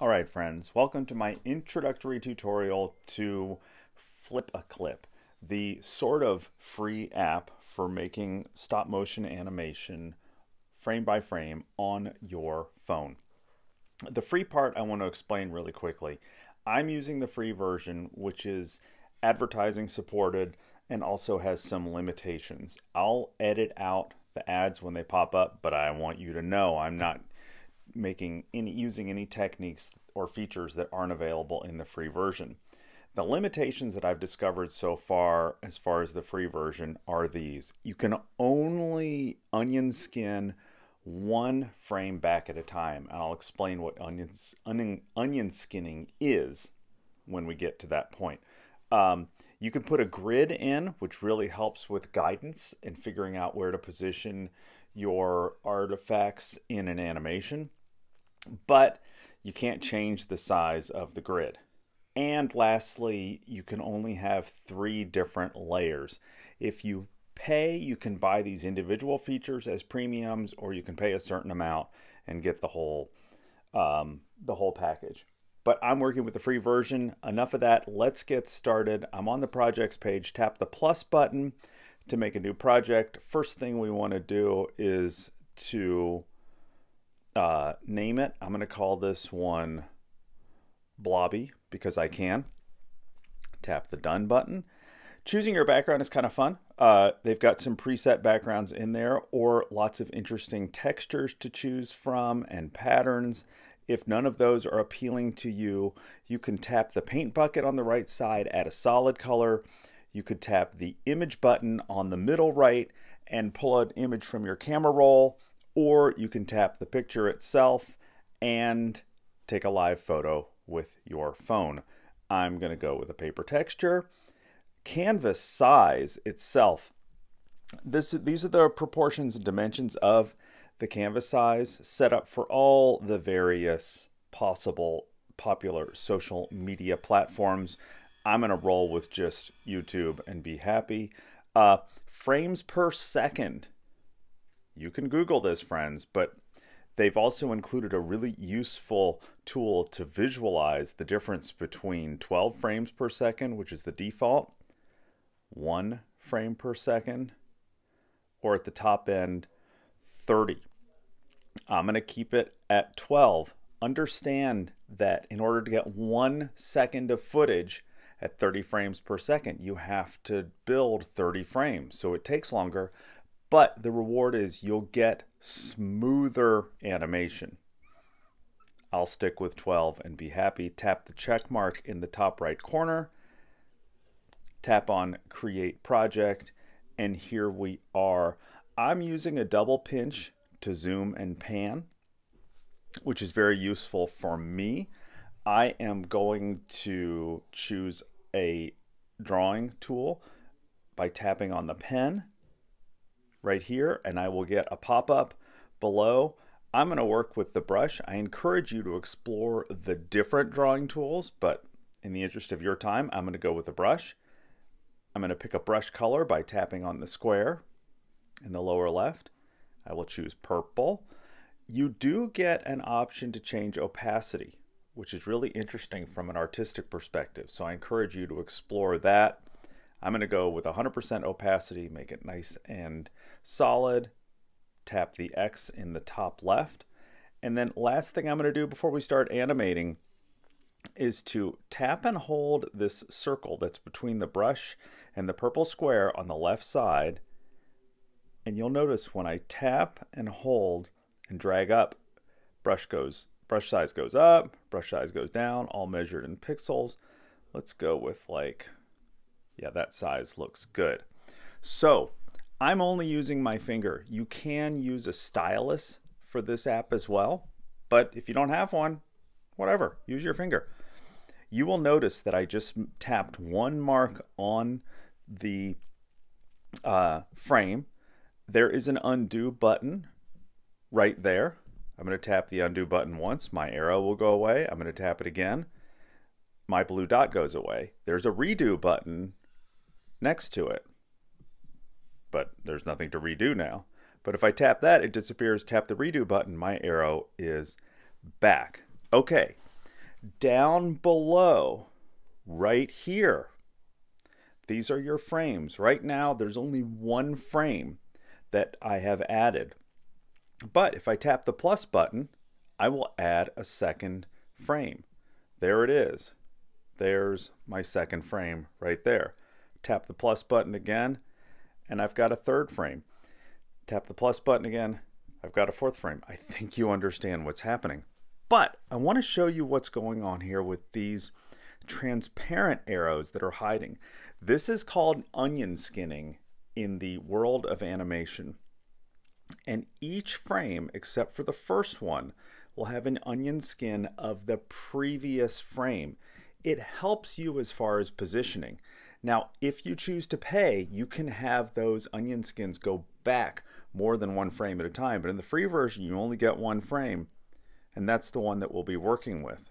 All right, friends, welcome to my introductory tutorial to FlipaClip, the sort of free app for making stop motion animation frame by frame on your phone. The free part I want to explain really quickly. I'm using the free version, which is advertising supported and also has some limitations. I'll edit out the ads when they pop up, but I want you to know I'm not making any using any techniques or features that aren't available in the free version. The limitations that I've discovered so far as far as the free version are these. You can only onion skin one frame back at a time and I'll explain what onions, onion, onion skinning is when we get to that point. Um, you can put a grid in, which really helps with guidance and figuring out where to position your artifacts in an animation but you can't change the size of the grid. And lastly, you can only have three different layers. If you pay, you can buy these individual features as premiums, or you can pay a certain amount and get the whole um, the whole package. But I'm working with the free version. Enough of that. Let's get started. I'm on the projects page. Tap the plus button to make a new project. First thing we want to do is to uh, name it. I'm going to call this one Blobby because I can. Tap the done button. Choosing your background is kind of fun. Uh, they've got some preset backgrounds in there or lots of interesting textures to choose from and patterns. If none of those are appealing to you, you can tap the paint bucket on the right side, add a solid color. You could tap the image button on the middle right and pull an image from your camera roll or you can tap the picture itself and take a live photo with your phone. I'm going to go with a paper texture. Canvas size itself. This, these are the proportions and dimensions of the canvas size set up for all the various possible popular social media platforms. I'm going to roll with just YouTube and be happy. Uh, frames per second you can Google this, friends, but they've also included a really useful tool to visualize the difference between 12 frames per second, which is the default, one frame per second, or at the top end, 30. I'm going to keep it at 12. Understand that in order to get one second of footage at 30 frames per second, you have to build 30 frames. So it takes longer, but the reward is you'll get smoother animation. I'll stick with 12 and be happy. Tap the check mark in the top right corner. Tap on create project and here we are. I'm using a double pinch to zoom and pan, which is very useful for me. I am going to choose a drawing tool by tapping on the pen right here and I will get a pop-up below. I'm going to work with the brush. I encourage you to explore the different drawing tools, but in the interest of your time, I'm going to go with the brush. I'm going to pick a brush color by tapping on the square in the lower left. I will choose purple. You do get an option to change opacity, which is really interesting from an artistic perspective. So I encourage you to explore that. I'm going to go with 100% opacity, make it nice and solid. Tap the X in the top left. And then last thing I'm going to do before we start animating is to tap and hold this circle that's between the brush and the purple square on the left side. And you'll notice when I tap and hold and drag up, brush goes brush size goes up, brush size goes down, all measured in pixels. Let's go with like yeah, that size looks good. So I'm only using my finger. You can use a stylus for this app as well, but if you don't have one, whatever, use your finger. You will notice that I just tapped one mark on the uh, frame. There is an undo button right there. I'm going to tap the undo button once. My arrow will go away. I'm going to tap it again. My blue dot goes away. There's a redo button next to it. But there's nothing to redo now. But if I tap that, it disappears. Tap the redo button, my arrow is back. Okay, down below, right here, these are your frames. Right now, there's only one frame that I have added. But if I tap the plus button, I will add a second frame. There it is. There's my second frame right there. Tap the plus button again, and I've got a third frame. Tap the plus button again, I've got a fourth frame. I think you understand what's happening. But I want to show you what's going on here with these transparent arrows that are hiding. This is called onion skinning in the world of animation. And each frame, except for the first one, will have an onion skin of the previous frame. It helps you as far as positioning. Now, if you choose to pay, you can have those onion skins go back more than one frame at a time. But in the free version, you only get one frame, and that's the one that we'll be working with.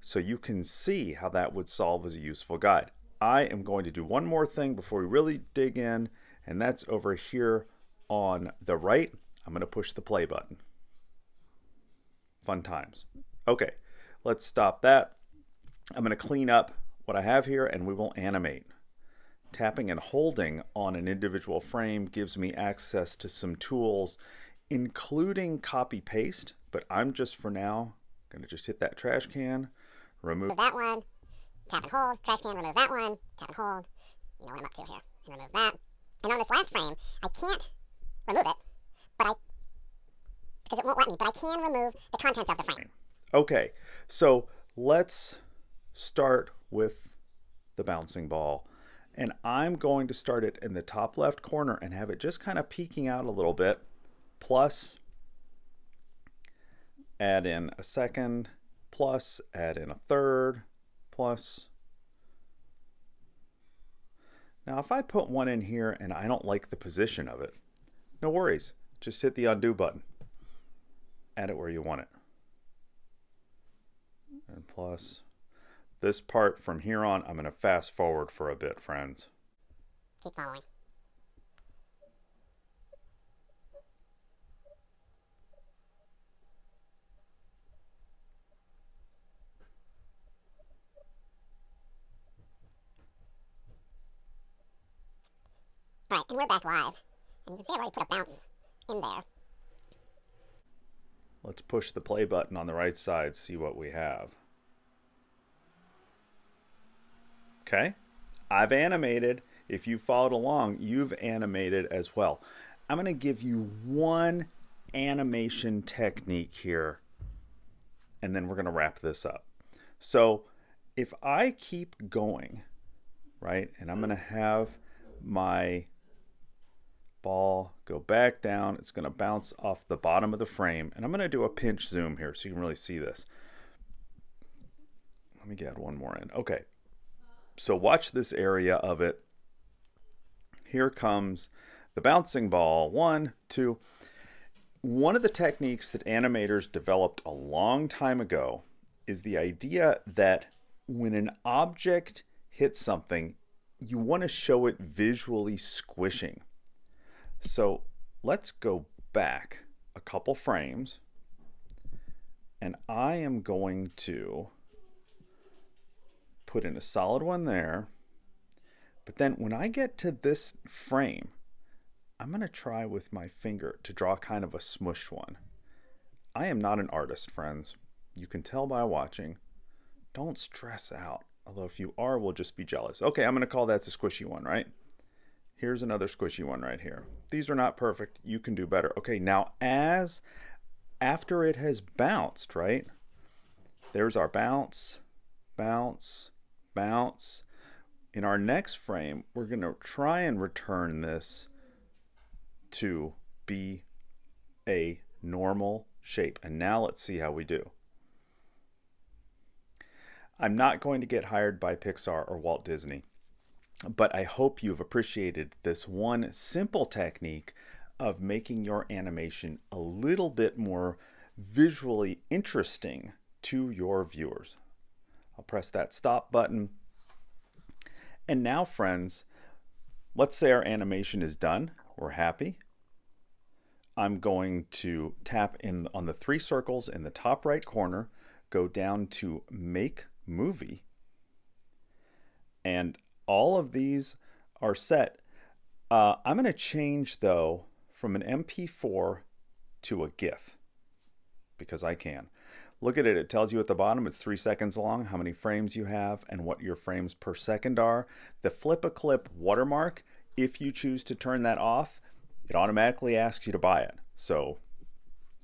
So you can see how that would solve as a useful guide. I am going to do one more thing before we really dig in, and that's over here on the right. I'm going to push the play button. Fun times. Okay, let's stop that. I'm going to clean up what I have here and we will animate. Tapping and holding on an individual frame gives me access to some tools, including copy paste, but I'm just for now going to just hit that trash can, remove that one, tap and hold, trash can, remove that one, tap and hold, you know what I'm up to here, and remove that. And on this last frame, I can't remove it, but I, because it won't let me, but I can remove the contents of the frame. Okay, so let's start with the bouncing ball. And I'm going to start it in the top left corner and have it just kind of peeking out a little bit. Plus, add in a second, plus, add in a third, plus. Now, if I put one in here and I don't like the position of it, no worries. Just hit the undo button. Add it where you want it. And plus. This part from here on, I'm going to fast forward for a bit, friends. Keep following. Alright, and we're back live. And you can see I've already put a bounce in there. Let's push the play button on the right side, see what we have. Okay? I've animated. If you followed along, you've animated as well. I'm going to give you one animation technique here, and then we're going to wrap this up. So if I keep going, right, and I'm going to have my ball go back down. It's going to bounce off the bottom of the frame. And I'm going to do a pinch zoom here so you can really see this. Let me get one more in. Okay, so watch this area of it. Here comes the bouncing ball. One, two. One of the techniques that animators developed a long time ago is the idea that when an object hits something, you want to show it visually squishing. So let's go back a couple frames and I am going to put in a solid one there. But then when I get to this frame, I'm going to try with my finger to draw kind of a smushed one. I am not an artist, friends. You can tell by watching. Don't stress out. Although if you are, we'll just be jealous. Okay, I'm going to call that a squishy one, right? Here's another squishy one right here. These are not perfect. You can do better. Okay, now as after it has bounced, right? There's our bounce, bounce, bounce. In our next frame, we're going to try and return this to be a normal shape. And now let's see how we do. I'm not going to get hired by Pixar or Walt Disney, but I hope you've appreciated this one simple technique of making your animation a little bit more visually interesting to your viewers. I'll press that stop button. And now, friends, let's say our animation is done. We're happy. I'm going to tap in on the three circles in the top right corner, go down to make movie. And all of these are set. Uh, I'm going to change though from an MP4 to a GIF because I can. Look at it. It tells you at the bottom it's three seconds long, how many frames you have, and what your frames per second are. The FlipaClip watermark, if you choose to turn that off, it automatically asks you to buy it. So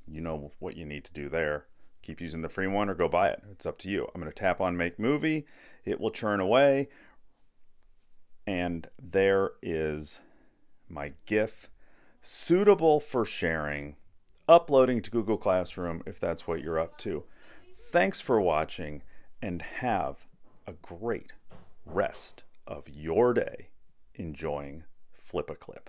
you know what you need to do there. Keep using the free one or go buy it. It's up to you. I'm going to tap on make movie. It will churn away. And there is my GIF suitable for sharing, uploading to Google Classroom if that's what you're up to. Thanks for watching and have a great rest of your day enjoying FlipaClip.